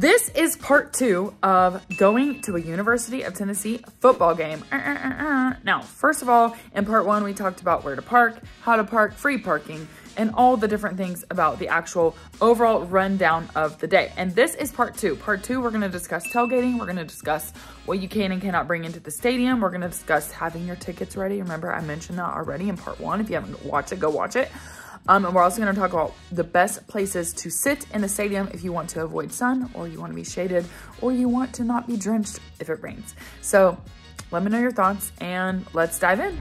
This is part two of going to a University of Tennessee football game. Uh, uh, uh, now, first of all, in part one, we talked about where to park, how to park, free parking, and all the different things about the actual overall rundown of the day. And this is part two. Part two, we're gonna discuss tailgating. We're gonna discuss what you can and cannot bring into the stadium. We're gonna discuss having your tickets ready. Remember, I mentioned that already in part one. If you haven't watched it, go watch it. Um, and we're also going to talk about the best places to sit in the stadium if you want to avoid sun or you want to be shaded or you want to not be drenched if it rains. So let me know your thoughts and let's dive in.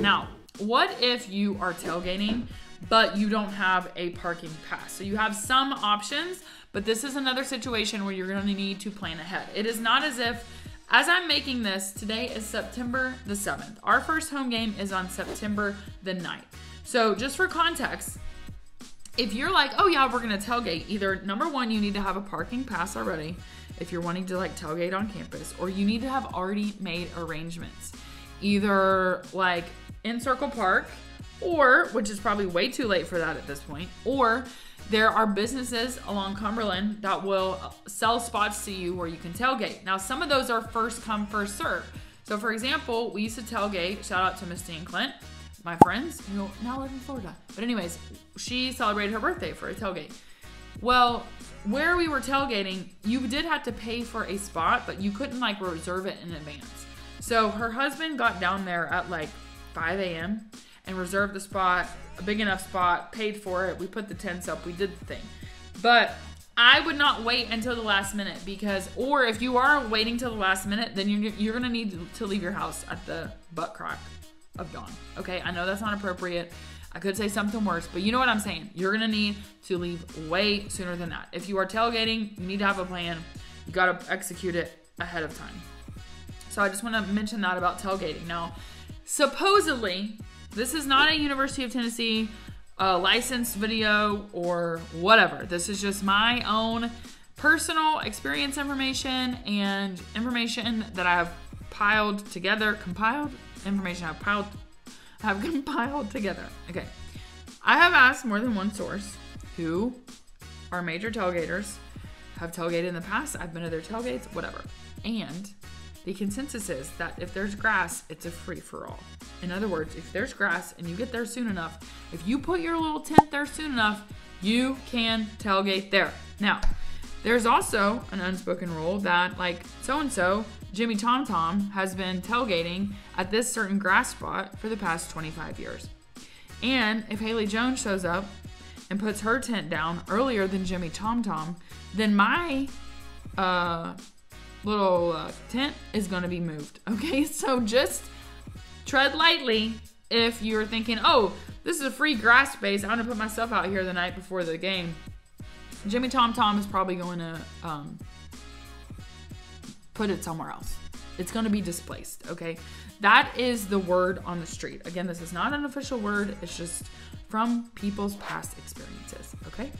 Now, what if you are tailgating but you don't have a parking pass. So you have some options, but this is another situation where you're going to need to plan ahead. It is not as if, as I'm making this, today is September the 7th. Our first home game is on September the 9th. So just for context, if you're like, oh yeah, we're going to tailgate, either number one, you need to have a parking pass already if you're wanting to like tailgate on campus, or you need to have already made arrangements. Either like in Circle Park, or which is probably way too late for that at this point, or there are businesses along Cumberland that will sell spots to you where you can tailgate. Now, some of those are first come, first serve. So, for example, we used to tailgate. Shout out to Misty and Clint, my friends who now live in Florida. But, anyways, she celebrated her birthday for a tailgate. Well, where we were tailgating, you did have to pay for a spot, but you couldn't like reserve it in advance. So, her husband got down there at like 5 a.m and reserved the spot, a big enough spot, paid for it. We put the tents up, we did the thing. But I would not wait until the last minute because, or if you are waiting till the last minute, then you're, you're gonna need to leave your house at the butt crack of dawn. Okay, I know that's not appropriate. I could say something worse, but you know what I'm saying. You're gonna need to leave way sooner than that. If you are tailgating, you need to have a plan. You gotta execute it ahead of time. So I just wanna mention that about tailgating. Now, supposedly, this is not a University of Tennessee uh, licensed video or whatever. This is just my own personal experience information and information that I have piled together, compiled information I've piled, have compiled together. Okay. I have asked more than one source who are major tailgaters, have tailgated in the past, I've been to their tailgates, whatever. And the consensus is that if there's grass, it's a free for all. In other words, if there's grass and you get there soon enough, if you put your little tent there soon enough, you can tailgate there. Now, there's also an unspoken rule that, like so and so, Jimmy Tom Tom has been tailgating at this certain grass spot for the past 25 years. And if Haley Jones shows up and puts her tent down earlier than Jimmy Tom Tom, then my uh, little uh, tent is going to be moved. Okay, so just tread lightly if you're thinking, oh, this is a free grass space. I'm going to put myself out here the night before the game. Jimmy Tom Tom is probably going to um, put it somewhere else. It's going to be displaced, okay? That is the word on the street. Again, this is not an official word, it's just from people's past experiences, okay?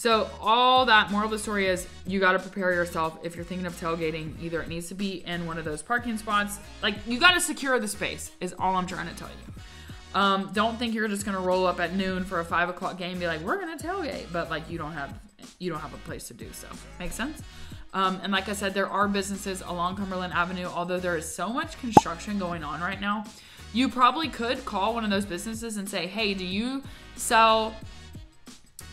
So all that moral of the story is you got to prepare yourself if you're thinking of tailgating. Either it needs to be in one of those parking spots, like you got to secure the space. Is all I'm trying to tell you. Um, don't think you're just gonna roll up at noon for a five o'clock game and be like, we're gonna tailgate, but like you don't have you don't have a place to do so. Make sense? Um, and like I said, there are businesses along Cumberland Avenue. Although there is so much construction going on right now, you probably could call one of those businesses and say, hey, do you sell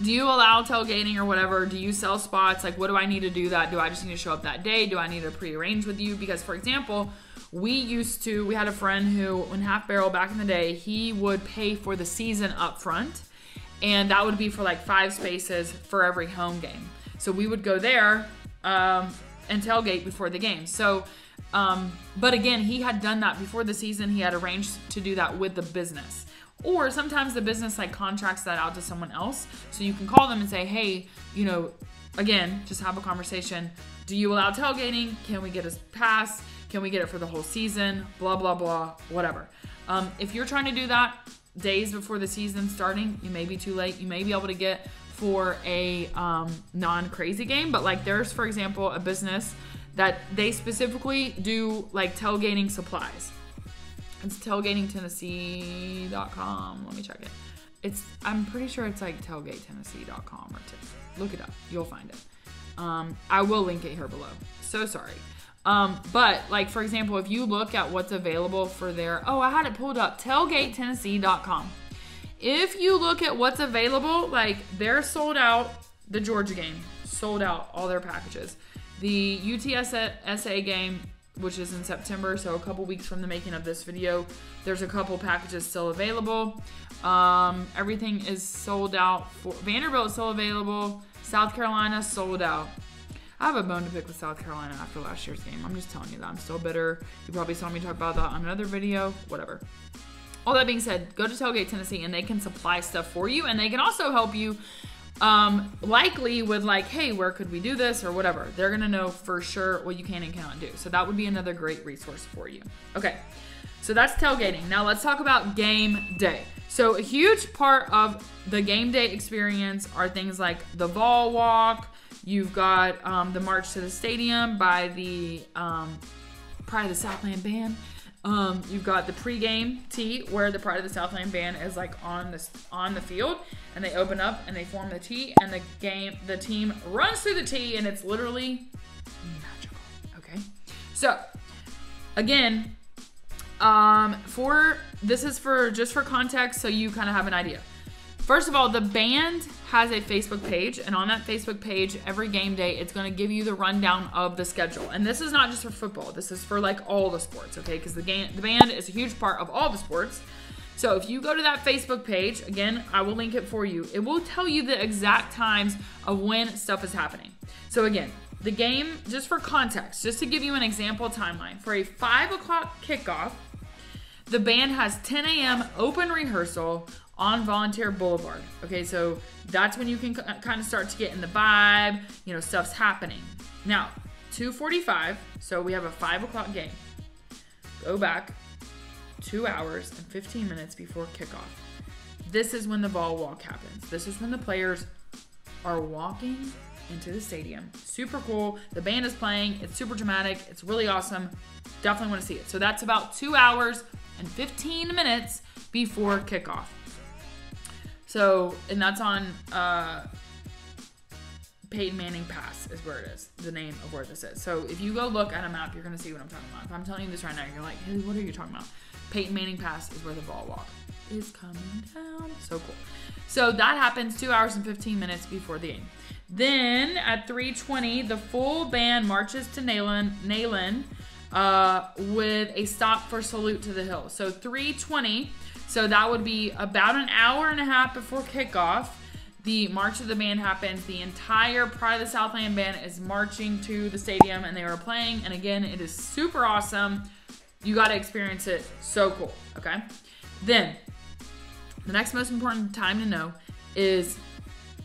do you allow tailgating or whatever? Do you sell spots? Like, what do I need to do that? Do I just need to show up that day? Do I need to pre-arrange with you? Because, for example, we used to, we had a friend who, when Half Barrel back in the day, he would pay for the season up front. And that would be for like five spaces for every home game. So we would go there um, and tailgate before the game. So, um, but again, he had done that before the season. He had arranged to do that with the business. Or sometimes the business like contracts that out to someone else. So you can call them and say, hey, you know, again, just have a conversation. Do you allow tailgating? Can we get a pass? Can we get it for the whole season? Blah, blah, blah, whatever. Um, if you're trying to do that days before the season starting, you may be too late. You may be able to get for a um, non crazy game, but like there's, for example, a business that they specifically do like tailgating supplies. It's tailgatingtennessee.com. Let me check it. It's I'm pretty sure it's like tailgatetennessee.com or t- look it up. You'll find it. Um, I will link it here below. So sorry. Um, but like for example, if you look at what's available for their oh, I had it pulled up tailgatetennessee.com. If you look at what's available, like they're sold out the Georgia game, sold out all their packages. The UTSA game, which is in September, so a couple weeks from the making of this video, there's a couple packages still available. Um, everything is sold out. For Vanderbilt still available. South Carolina sold out. I have a bone to pick with South Carolina after last year's game. I'm just telling you that. I'm still bitter. You probably saw me talk about that on another video. Whatever. All that being said, go to Tailgate Tennessee and they can supply stuff for you and they can also help you um, likely with like, hey, where could we do this or whatever. They're gonna know for sure what you can and cannot do. So that would be another great resource for you. Okay, so that's tailgating. Now let's talk about game day. So a huge part of the game day experience are things like the ball walk. You've got um, the march to the stadium by the um, of the Southland band. Um, you've got the pregame tee where the Pride of the Southland band is like on the on the field, and they open up and they form the tee, and the game the team runs through the tee, and it's literally magical. Okay, so again, um, for this is for just for context, so you kind of have an idea. First of all, the band has a Facebook page, and on that Facebook page, every game day, it's going to give you the rundown of the schedule. And this is not just for football; this is for like all the sports, okay? Because the game, the band is a huge part of all the sports. So if you go to that Facebook page, again, I will link it for you. It will tell you the exact times of when stuff is happening. So again, the game, just for context, just to give you an example timeline, for a five o'clock kickoff, the band has 10 a.m. open rehearsal on Volunteer Boulevard. Okay, so that's when you can kind of start to get in the vibe. You know, stuff's happening. Now, 2:45. So we have a five o'clock game. Go back two hours and 15 minutes before kickoff. This is when the ball walk happens. This is when the players are walking into the stadium. Super cool. The band is playing. It's super dramatic. It's really awesome. Definitely want to see it. So that's about two hours and 15 minutes before kickoff. So, and that's on uh, Peyton Manning Pass is where it is, the name of where this is. So if you go look at a map, you're gonna see what I'm talking about. If I'm telling you this right now, you're like, hey, what are you talking about? Peyton Manning Pass is where the ball walk is coming down. So cool. So that happens two hours and 15 minutes before the game. Then at 3:20, the full band marches to Neyland, Neyland uh, with a stop for salute to the hill. So 3:20 so that would be about an hour and a half before kickoff. The March of the Band happens. The entire Pride of the Southland band is marching to the stadium and they are playing. And again, it is super awesome. You got to experience it. So cool. Okay. Then, the next most important time to know is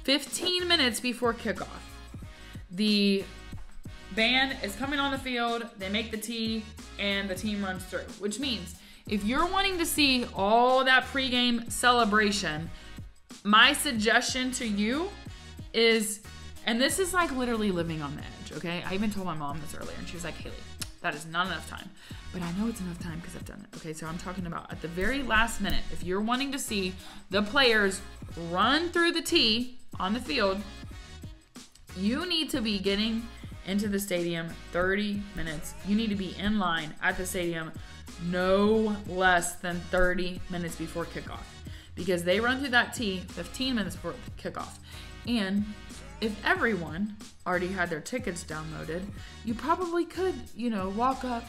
15 minutes before kickoff. The band is coming on the field, they make the tee, and the team runs through, which means if you're wanting to see all that pregame celebration, my suggestion to you is, and this is like literally living on the edge, okay? I even told my mom this earlier, and she was like, Haley, that is not enough time. But I know it's enough time because I've done it. Okay, so I'm talking about at the very last minute, if you're wanting to see the players run through the tee on the field, you need to be getting into the stadium 30 minutes. You need to be in line at the stadium no less than 30 minutes before kickoff because they run through that tee 15 minutes before kickoff. And if everyone already had their tickets downloaded, you probably could, you know, walk up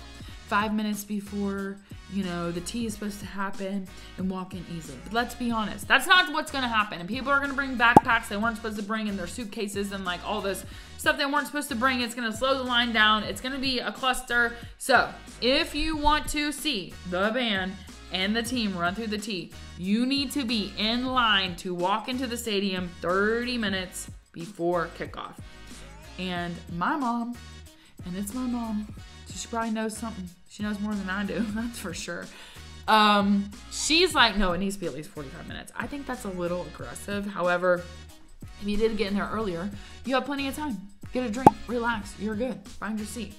five minutes before, you know, the tee is supposed to happen and walk in easily. But let's be honest, that's not what's to happen. And people are to bring backpacks they weren't supposed to bring in their suitcases and like all this stuff they weren't supposed to bring. It's to slow the line down. It's to be a cluster. So if you want to see the band and the team run through the tee, you need to be in line to walk into the stadium 30 minutes before kickoff. And my mom, and it's my mom, so she probably knows something. She knows more than I do, that's for sure. Um, she's like, no, it needs to be at least 45 minutes. I think that's a little aggressive. However, if you did get in there earlier, you have plenty of time. Get a drink, relax, you're good. Find your seat.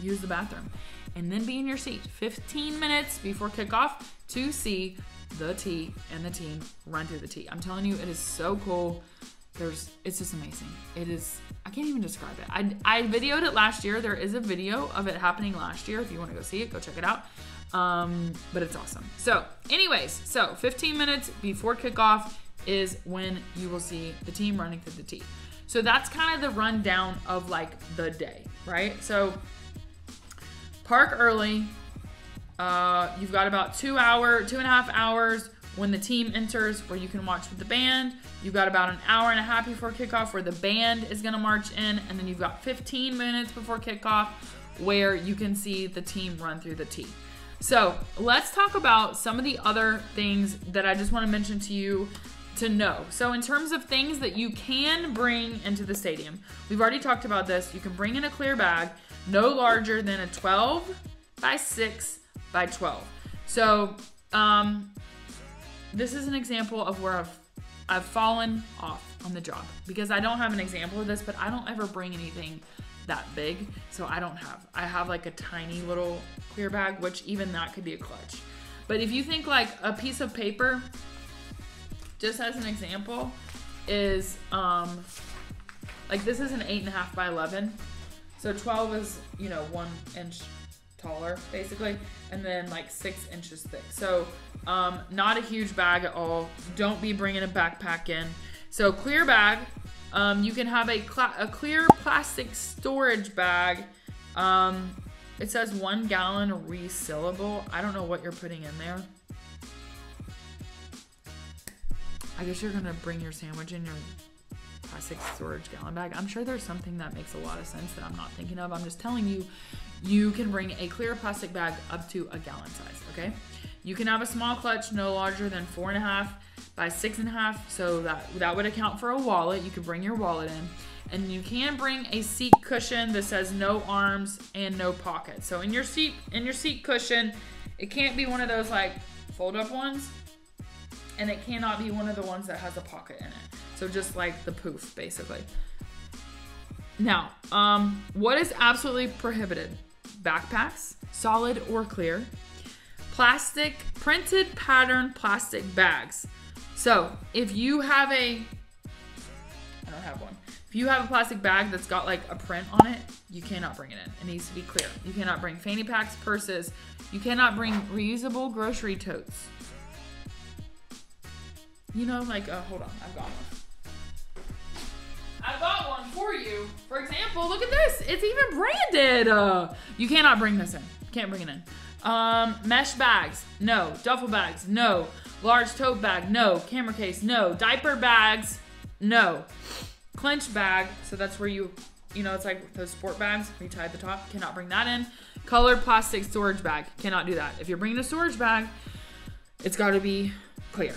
use the bathroom, and then be in your seat 15 minutes before kickoff to see the T and the team run through the T. I'm telling you, it is so cool. There's, it's just amazing. It is, I can't even describe it. I, I videoed it last year. There is a video of it happening last year. If you want to go see it, go check it out. Um, but it's awesome. So, anyways, so 15 minutes before kickoff is when you will see the team running through the T. So that's kind of the rundown of like the day, right? So park early. Uh, you've got about two hour, two and a half hours when the team enters where you can watch with the band. You've got about an hour and a half before kickoff where the band is going to march in. And then you've got 15 minutes before kickoff where you can see the team run through the tee. So let's talk about some of the other things that I just want to mention to you to know. So, in terms of things that you can bring into the stadium, we've already talked about this. You can bring in a clear bag no larger than a 12 by 6 by 12. So, um, this is an example of where I've I've fallen off on the job because I don't have an example of this, but I don't ever bring anything that big. So I don't have. I have like a tiny little clear bag, which even that could be a clutch. But if you think like a piece of paper just as an example, is um, like this is an eight and a half by 11. So 12 is, you know, one inch taller basically, and then like six inches thick. So um, not a huge bag at all. Don't be bringing a backpack in. So clear bag. Um, you can have a, a clear plastic storage bag. Um, it says one gallon resealable. I don't know what you're putting in there. I guess you're gonna bring your sandwich in your plastic storage gallon bag. I'm sure there's something that makes a lot of sense that I'm not thinking of. I'm just telling you, you can bring a clear plastic bag up to a gallon size, okay? You can have a small clutch no larger than four and a half by six and a half, so that, that would account for a wallet. You could bring your wallet in. And you can bring a seat cushion that says no arms and no pockets. So in your seat, in your seat cushion, it can't be one of those like fold up ones and it cannot be one of the ones that has a pocket in it. So just like the poof, basically. Now, um, what is absolutely prohibited? Backpacks, solid or clear. Plastic, printed pattern plastic bags. So if you have a, I don't have one. If you have a plastic bag that's got like a print on it, you cannot bring it in. It needs to be clear. You cannot bring fanny packs, purses. You cannot bring reusable grocery totes. You know, like, uh, hold on, I've got one. I've got one for you. For example, look at this. It's even branded. Uh, you cannot bring this in. Can't bring it in. Um, mesh bags, no. Duffel bags, no. Large tote bag, no. Camera case, no. Diaper bags, no. Cinch bag, so that's where you, you know, it's like those sport bags you tie at the top. Cannot bring that in. Colored plastic storage bag, cannot do that. If you're bringing a storage bag, it's got to be clear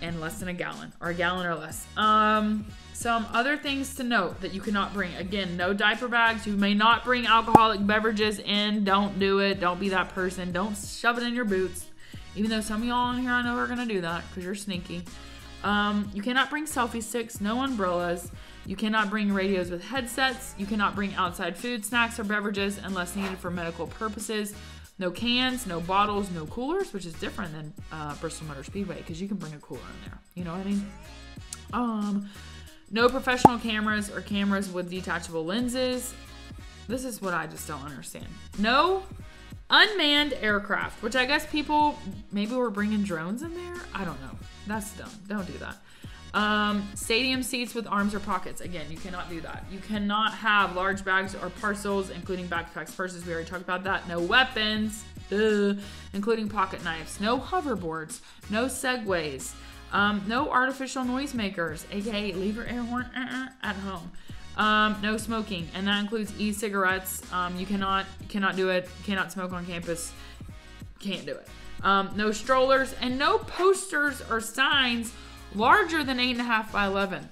and less than a gallon or a gallon or less. Um, some other things to note that you cannot bring. Again, no diaper bags. You may not bring alcoholic beverages in. Don't do it. Don't be that person. Don't shove it in your boots. Even though some of y'all in here I know are going to do that because you're sneaky. Um, you cannot bring selfie sticks, no umbrellas. You cannot bring radios with headsets. You cannot bring outside food, snacks, or beverages unless needed for medical purposes. No cans, no bottles, no coolers, which is different than uh, Bristol Motor Speedway because you can bring a cooler in there. You know what I mean? Um, no professional cameras or cameras with detachable lenses. This is what I just don't understand. No unmanned aircraft, which I guess people maybe were bringing drones in there. I don't know. That's dumb. Don't do that. Um, stadium seats with arms or pockets. Again, you cannot do that. You cannot have large bags or parcels, including backpacks, purses. We already talked about that. No weapons, including pocket knives. No hoverboards. No segways. Um, no artificial noisemakers, aka leave your air horn uh-uh, at home. Um, no smoking, and that includes e-cigarettes. Um, you cannot cannot do it. Cannot smoke on campus. Can't do it. Um, no strollers and no posters or signs larger than 8.5 by 11.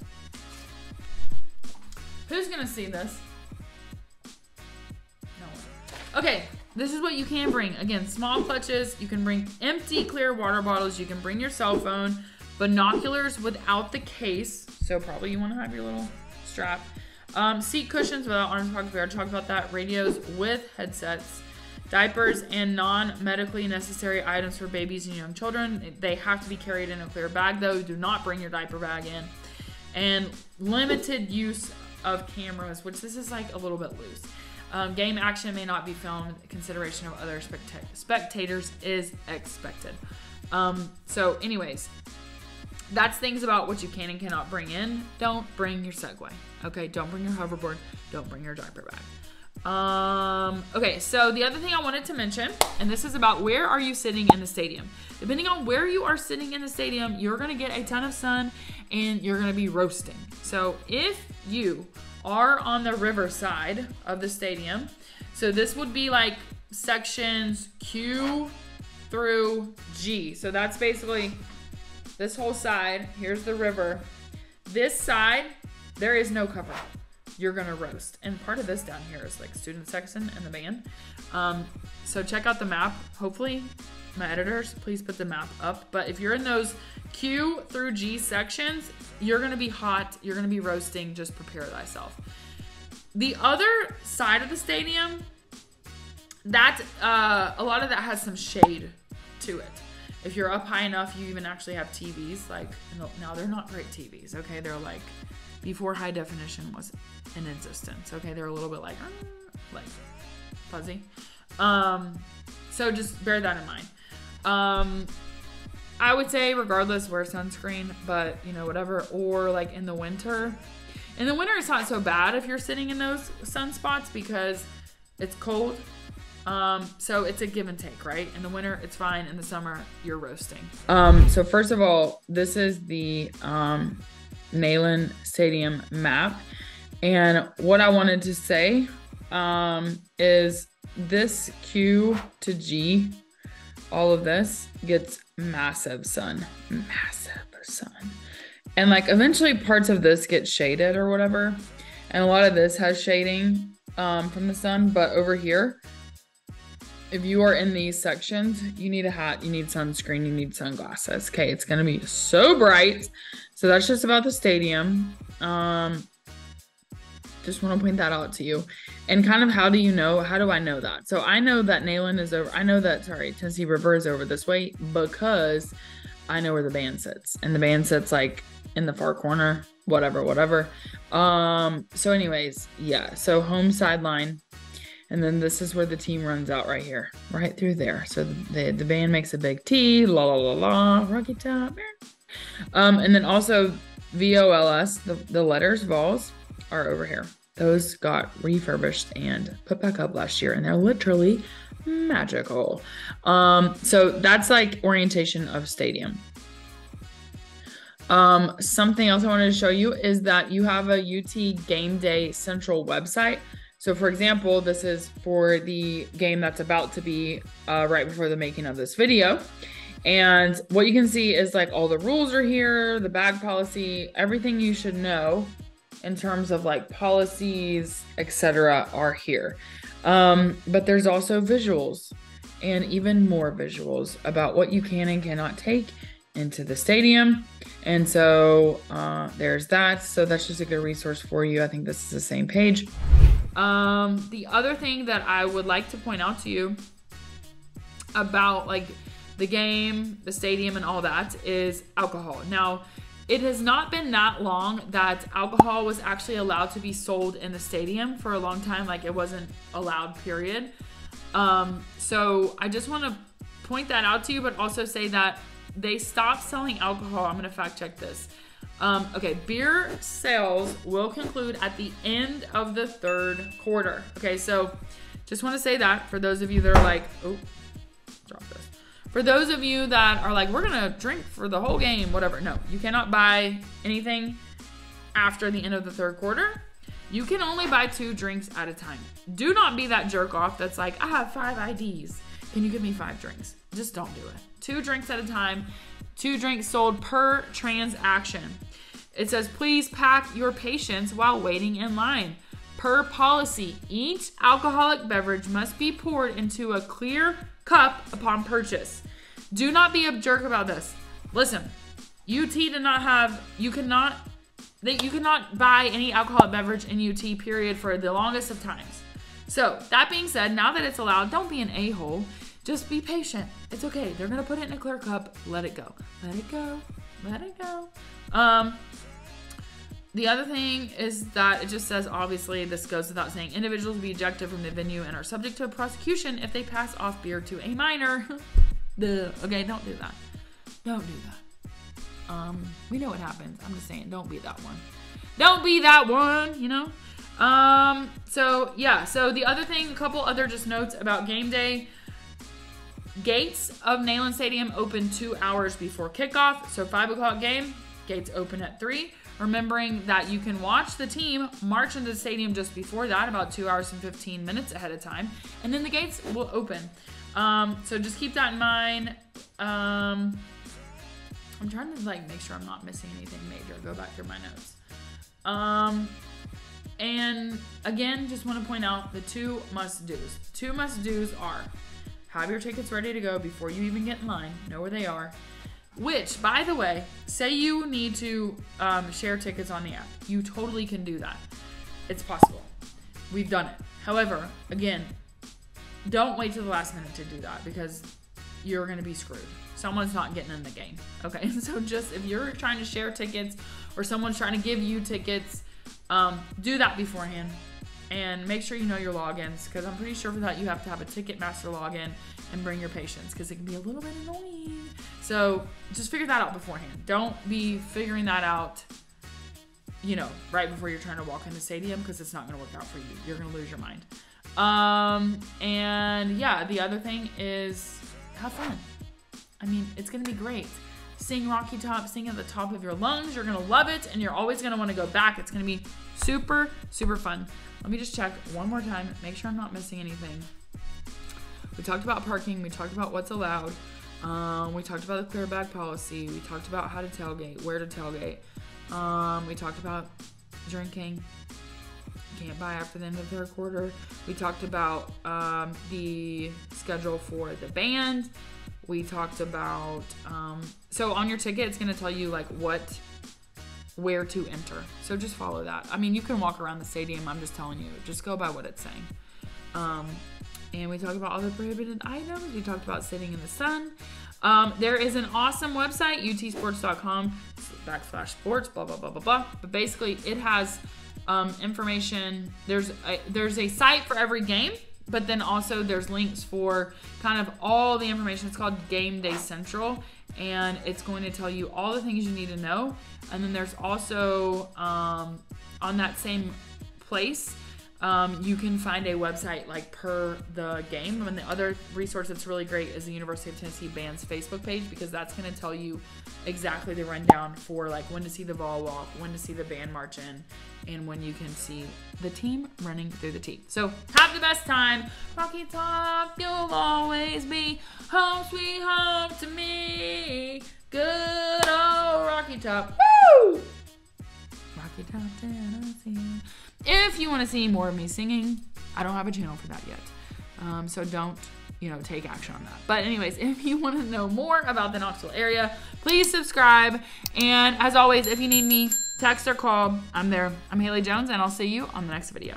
Who's to see this? No one. Okay, this is what you can bring. Again, small clutches. You can bring empty clear water bottles. You can bring your cell phone. Binoculars without the case. So probably you want to have your little strap. Um, seat cushions without arms pockets. We already talked about that. Radios with headsets. Diapers and non-medically necessary items for babies and young children. They have to be carried in a clear bag, though. Do not bring your diaper bag in. And limited use of cameras, which this is like a little bit loose. Um, game action may not be filmed. Consideration of other specta- spectators is expected. Um, so, anyways, that's things about what you can and cannot bring in. Don't bring your Segway. Okay, don't bring your hoverboard. Don't bring your diaper bag. Um, okay, so the other thing I wanted to mention, and this is about where are you sitting in the stadium. Depending on where you are sitting in the stadium, you're gonna get a ton of sun and you're gonna be roasting. So if you are on the river side of the stadium, so this would be like sections Q through G. So that's basically this whole side. Here's the river. This side, there is no cover you're gonna roast. And part of this down here is like student section and the band. Um, so check out the map. Hopefully, my editors, please put the map up. But if you're in those Q through G sections, you're gonna be hot. You're gonna be roasting. Just prepare thyself. The other side of the stadium, that uh, a lot of that has some shade to it. If you're up high enough, you even actually have TVs. Like now, they're not great TVs. Okay, they're like before high definition was in existence. Okay, they're a little bit like like fuzzy. Um, so just bear that in mind. Um, I would say regardless wear sunscreen, but you know whatever. Or like in the winter, in the winter it's not so bad if you're sitting in those sunspots because it's cold. Um, so it's a give and take, right? In the winter, it's fine. In the summer, you're roasting. Um, so first of all, this is the um, Neyland Stadium map. And what I wanted to say um, is this Q to G, all of this gets massive sun, massive sun. And like eventually parts of this get shaded or whatever. And a lot of this has shading um, from the sun. But over here, if you are in these sections, you need a hat, you need sunscreen, you need sunglasses. Okay, it's gonna be so bright. So that's just about the stadium. Um, just want to point that out to you. And kind of how do you know? How do I know that? So I know that Neyland is over. I know that, sorry, Tennessee River is over this way because I know where the band sits. And the band sits like in the far corner, whatever, whatever. Um, so, anyways, yeah. So home sideline. And then this is where the team runs out right here, right through there. So the, the band makes a big T, la la la la, rocky top. Um, and then also VOLS, the, the letters, Vols, are over here. Those got refurbished and put back up last year, and they're literally magical. Um, so that's like orientation of stadium. Um, something else I wanted to show you is that you have a UT Game Day Central website. So, for example, this is for the game that's about to be uh, right before the making of this video. And what you can see is like all the rules are here, the bag policy, everything you should know in terms of like policies, etc., are here. Um, but there's also visuals and even more visuals about what you can and cannot take into the stadium. And so uh, there's that. So that's just a good resource for you. I think this is the same page. Um, the other thing that I would like to point out to you about like the game, the stadium, and all that is alcohol. Now, it has not been that long that alcohol was actually allowed to be sold in the stadium for a long time. Like it wasn't allowed, period. Um, so I just want to point that out to you, but also say that they stopped selling alcohol. I'm going to fact check this. Um, okay, beer sales will conclude at the end of the third quarter. Okay, so just want to say that for those of you that are like, oh, drop this. For those of you that are like, we're gonna drink for the whole game, whatever. No, you cannot buy anything after the end of the third quarter. You can only buy two drinks at a time. Do not be that jerk off that's like, I have five IDs. Can you give me five drinks? Just don't do it. Two drinks at a time, two drinks sold per transaction. It says, please pack your patience while waiting in line. Per policy, each alcoholic beverage must be poured into a clear cup upon purchase. Do not be a jerk about this. Listen, UT did not have, you cannot, that you cannot buy any alcoholic beverage in UT period for the longest of times. So that being said, now that it's allowed, don't be an a-hole. Just be patient. It's okay. They're gonna put it in a clear cup. Let it go. Let it go. Let it go. Um, the other thing is that it just says, obviously, this goes without saying, individuals will be ejected from the venue and are subject to prosecution if they pass off beer to a minor. the okay, don't do that. Don't do that. Um, we know what happens. I'm just saying, don't be that one. Don't be that one, you know? Um, so yeah, so the other thing, a couple other just notes about game day. Gates of Neyland Stadium open two hours before kickoff. So five o'clock game, gates open at three. Remembering that you can watch the team march into the stadium just before that, about two hours and 15 minutes ahead of time, and then the gates will open. Um, so just keep that in mind. Um, I'm trying to like make sure I'm not missing anything major. Go back through my notes. Um, and again, just want to point out the two must do's. Two must do's are have your tickets ready to go before you even get in line, know where they are. Which, by the way, say you need to um, share tickets on the app. You totally can do that. It's possible. We've done it. However, again, don't wait till the last minute to do that because you're going to be screwed. Someone's not getting in the game. Okay, so just if you're trying to share tickets or someone's trying to give you tickets, um, do that beforehand and make sure you know your logins because I'm pretty sure for that you have to have a Ticketmaster login and bring your patience because it can be a little bit annoying. So just figure that out beforehand. Don't be figuring that out, you know, right before you're trying to walk in the stadium because it's not going to work out for you. You're going to lose your mind. Um, and yeah, the other thing is have fun. I mean, it's going to be great. Sing Rocky Top, sing at the top of your lungs. You're to love it and you're always want to go back. It's to be super, super fun. Let me just check one more time, make sure I'm not missing anything. We talked about parking, we talked about what's allowed, um, we talked about the clear bag policy, we talked about how to tailgate, where to tailgate, um, we talked about drinking, can't buy after the end of the third quarter. We talked about um, the schedule for the band. We talked about um, so on your ticket, it's gonna tell you like what where to enter. So just follow that. I mean, you can walk around the stadium. I'm just telling you, just go by what it's saying. Um, and we talked about all the prohibited items. We talked about sitting in the sun. Um, there is an awesome website, utsports.com backslash sports, blah, blah, blah, blah, blah. But basically, it has um, information. There's a, there's a site for every game, but then also there's links for kind of all the information. It's called Game Day Central and it's going to tell you all the things you need to know. And then there's also um, on that same place, um, you can find a website like per the game. And the other resource that's really great is the University of Tennessee Band's Facebook page because that's going to tell you exactly the rundown for like when to see the ball walk, when to see the band march in, and when you can see the team running through the tee. So have the best time. Rocky Top, you'll always be home sweet home to me. Good old Rocky Top. Woo! Rocky Top, Tennessee. If you want to see more of me singing, I don't have a channel for that yet. Um, so don't you know, take action on that. But anyways, if you want to know more about the Knoxville area, please subscribe. And as always, if you need me, text or call, I'm there. I'm Haley Jones, and I'll see you on the next video.